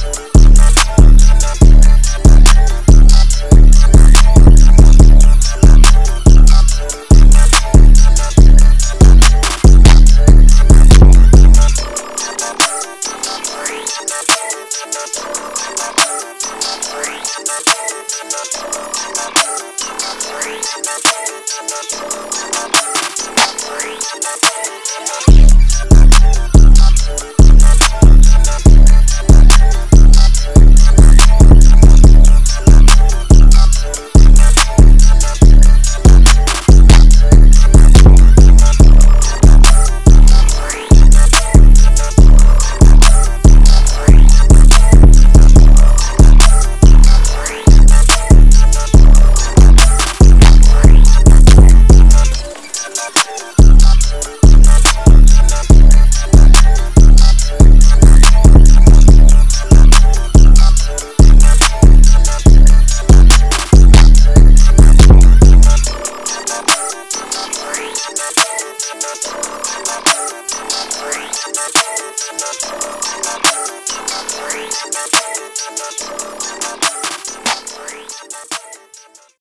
Podcast.